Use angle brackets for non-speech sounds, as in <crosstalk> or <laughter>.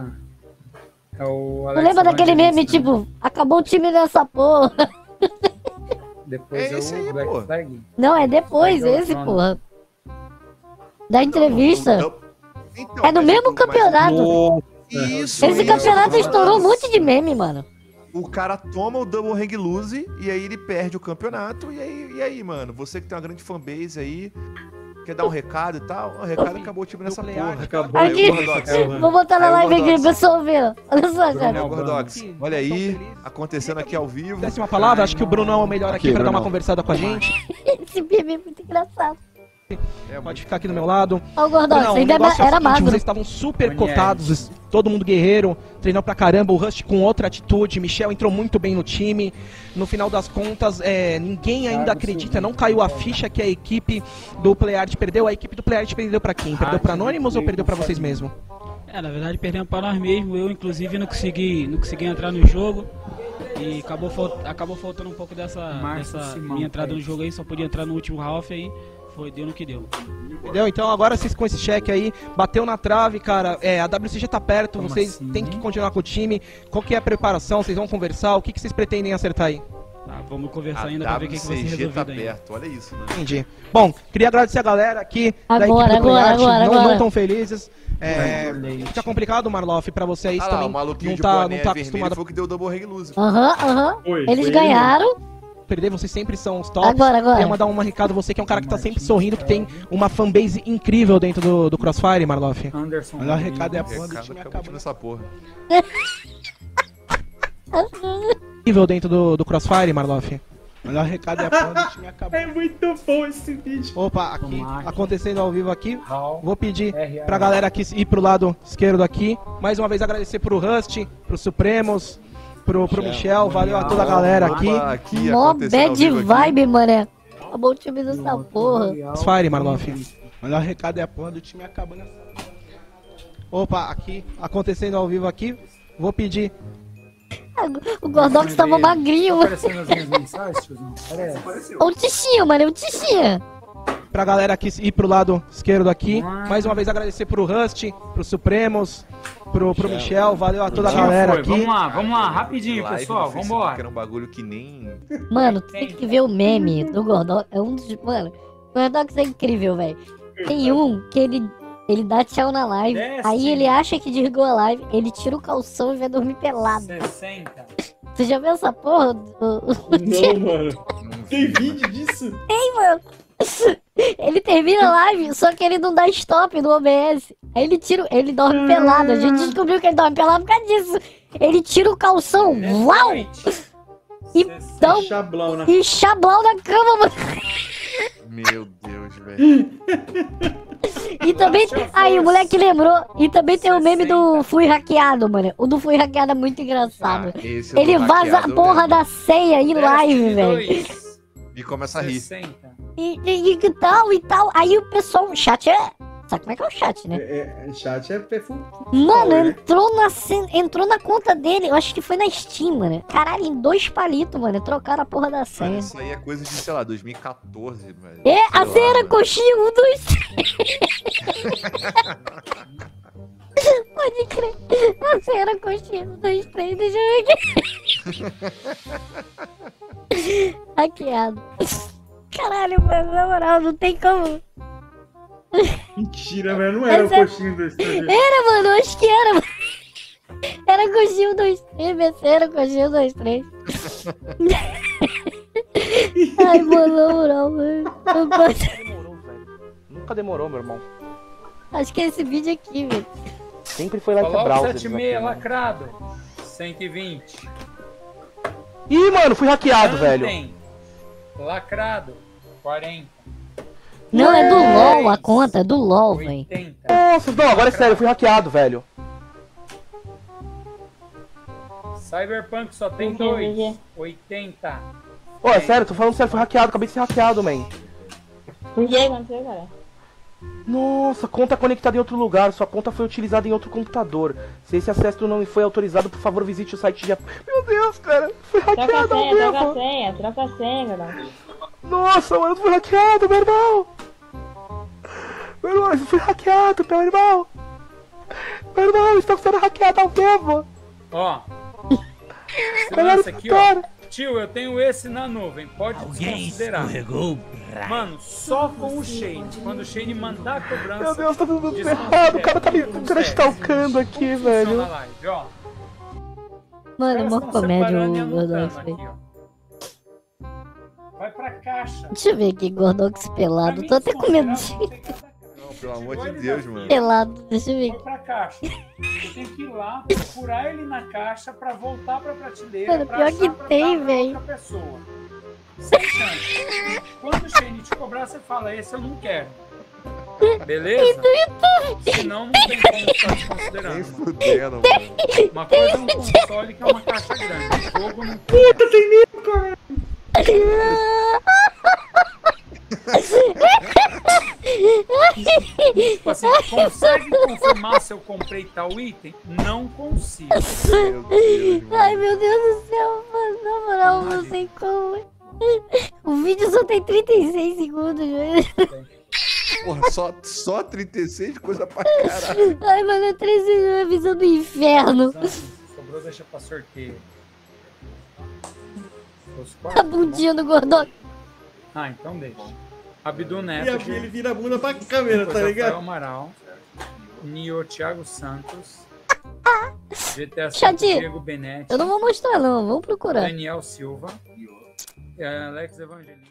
tá. É o Tu Alex lembra daquele meme, né? tipo, acabou o time nessa porra? <laughs> Depois É é, esse aí, o Black pô. Flag. Não, é depois Pegou esse, porra. Da entrevista. Então, então, É no mesmo mas- campeonato. Isso. Esse isso, campeonato estourou um monte de meme, mano. O cara toma o double hang loose e aí ele perde o campeonato. E aí, e aí, mano? Você que tem uma grande fanbase aí, quer dar um recado e tal? O recado acabou o time nessa porra. Acabou. Aí, Aqui. o Gordox. Vou botar na live aqui, Gordox. pessoal ver. Olha só, cara. Gordox. Olha aí, acontecendo aqui ao vivo. Décima palavra, acho que o Bruno é o melhor aqui Aqui, pra dar uma Brunão. conversada com a gente. Esse meme é muito engraçado. É, Pode ficar aqui do meu lado. O Brunão, o ainda negócio é era seguinte, magro. vocês estavam super cotados, todo mundo guerreiro, treinou pra caramba, o Rust com outra atitude, Michel entrou muito bem no time. No final das contas, é, ninguém ainda Thiago acredita, não caiu a ficha que a equipe do Playard perdeu. A equipe do Playard perdeu pra quem? Perdeu pra Ah, Anonymous ou eu perdeu pra confio. vocês mesmo? É, na verdade perdemos para nós mesmos. Eu inclusive não consegui, não consegui entrar no jogo. E acabou, acabou faltando um pouco dessa, dessa Simão, minha entrada no jogo aí, só podia entrar no último half aí. Foi, deu no que deu. Entendeu? Então agora vocês com esse cheque aí, bateu na trave, cara. É, a WC já tá perto, Como vocês assim? têm que continuar com o time. Qual que é a preparação? Vocês vão conversar? O que, que vocês pretendem acertar aí? Tá, vamos conversar A ainda pra ver o que, que vai ser WCG tá resolvido aí. perto, olha isso, né? Entendi. Bom, queria agradecer a galera aqui da Agora, equipe do agora, agora, não, agora. não tão felizes. É, fica complicado, Marloff, pra você aí, Ah lá, o também maluquinho não de tá, boné não tá vermelho acostumado foi o que deu o double hang loose. Aham, aham. Eles foi ele ganharam. a perder, vocês sempre são os tops. Agora, Queria agora. mandar um recado, você que é um cara que tá sempre sorrindo, que tem uma fanbase incrível dentro do, do Crossfire, Marloff. Anderson. Melhor recado é a porra do Recado time acabou nessa porra. Incrível dentro do, do Crossfire, Marloff. Melhor recado é a porra do time acabou. É muito bom esse vídeo. Opa, aqui, acontecendo ao vivo aqui. Vou pedir RA. pra galera aqui ir pro lado esquerdo aqui. Mais uma vez agradecer pro Rust, pro Supremos, pro, pro Michel, valeu a toda a galera aqui. Aqui Mó bad vibe, mané. Acabou o time dessa porra. Fire, Marloff. Melhor recado é a porra do time acabando. Opa, aqui, acontecendo ao vivo aqui. Vou pedir. O Gordox tava magrinho, Tá mano. aparecendo as minhas mensagens, tiozão? Parece. O Tichinho, mano, o Tichinho. Pra galera aqui ir pro lado esquerdo aqui. Mais uma vez agradecer pro Rust, pro Supremos, pro, pro Michel, valeu a toda a galera foi. aqui. Vamos lá, vamos lá, rapidinho, Live pessoal. Vambora. que era um bagulho que nem... Mano, tu tem que ver o meme do Gordox. É um dos. Mano, o Gordox é incrível, velho. Tem um que ele. Ele dá tchau na live, Desce. aí ele acha que desligou a live, ele tira o calção e vai dormir pelado. 60. Tu já viu essa porra? O- o- Não, mano. Tem vídeo disso? Ele termina a live, só que ele não dá stop no OBS. Aí ele tira. Ele dorme pelado. A gente descobriu que ele dorme pelado por causa disso. Ele tira o calção, uau! E dá um Chablão, né? e chablau na cama, mano. Meu Deus, velho. E também. Aí o moleque lembrou. E também tem o meme do fui hackeado, mano. O do fui hackeado é muito engraçado. Ah, ele vaza a porra né? da ceia em live, velho. E começa a rir. 60. E, e, e tal e tal. Aí o pessoal. O chat é. Sabe como é que é o chat, né? É, é, chat é perfeito. Mano, né? entrou na, entrou na conta dele, eu acho que foi na Steam, mano. Caralho, em dois palitos, mano. Trocaram a porra da Mano, senha. isso aí é coisa de, sei lá, 2014, velho. É, a senha era mano. coxinha, um, dois, três. <laughs> Pode crer. A senha era coxinha, um, dois, três. Deixa eu ver aqui. <laughs> Hackeado. Caralho, mano, na moral, não tem como. Mentira, velho. Não era o Essa é- coxinho desse estrangeiro. Era, mano, acho que era, mano. Era dois, três. BC era coxinha, um, dois, três. Ai, mano, na moral, mano. Eu gosto- Demorou, velho. Nunca demorou, meu irmão. Acho que é esse vídeo aqui, velho. Sempre foi like a Coloca o browser. 76 lacrado. 120. Ih, mano, fui hackeado, velho. Lacrado. 40. Não, é do LOL a conta, é do LOL, velho. 80. Nossa, não, agora é sério, eu fui hackeado, velho. Cyberpunk só tem dois. 80. Ô, é sério, tô falando sério, fui hackeado, acabei de ser hackeado, man. Aconteceu, cara? Nossa, conta conectada em outro lugar, sua conta foi utilizada em outro computador. Se esse acesso não foi autorizado, por favor visite o site de... Meu Deus, cara, a hackeado ao senha, troca a vivo. senha, troca a senha, cara. Nossa, mano, eu fui hackeado, meu irmão. Meu irmão, eu fui hackeado, meu irmão. Meu irmão, estou sendo hackeado ao vivo. Ó. Esse Galera, lance aqui, ó. Tio, eu tenho esse na nuvem. Pode desconsiderar. Mano, só com o Shane. Quando o Shane mandar a cobrança. Meu Deus, tá tudo errado. O cara tá me Tudo o cara certo. stalkando aqui, velho. live, ó. Mano, tão comédia o Gordox. Vai pra caixa. Deixa eu ver aqui, Gordox pelado. Tô até com medo de <laughs> pelo amor de Deus, mano. pelado. Deixa eu ver Foi pra caixa. Você tem que ir lá, procurar ele na caixa pra voltar pra prateleira. Mano, pra pior achar que pra tem, pessoa. Sem chance. Quando o Shane te cobrar, você fala, esse eu não quero. Beleza? Senão não tem como ficar Nem desconsiderando. fudendo, mano. Uma coisa é um console que é uma caixa grande. Jogo não Tipo assim, consegue confirmar se eu comprei tal item? Não consigo. Meu Deus. Ai, meu Deus do céu, mano. Na moral, não sei como. O vídeo só tem 36 segundos, velho. Porra, só, só 36 coisa pra caralho. Ai, mano, é 36 é a visão do inferno. Sobrou, deixa pra sorteio. A bundinha do Gordox. Ah, então deixa. Abdu E Neto, a- ele vira a bunda pra câmera, tá Rafael ligado? Amaral, Nio Thiago Santos, <laughs> GTA Chat, Diego Benetti, Eu não vou mostrar, não. Vamos procurar. Daniel Silva, eh, Alex Evangelista.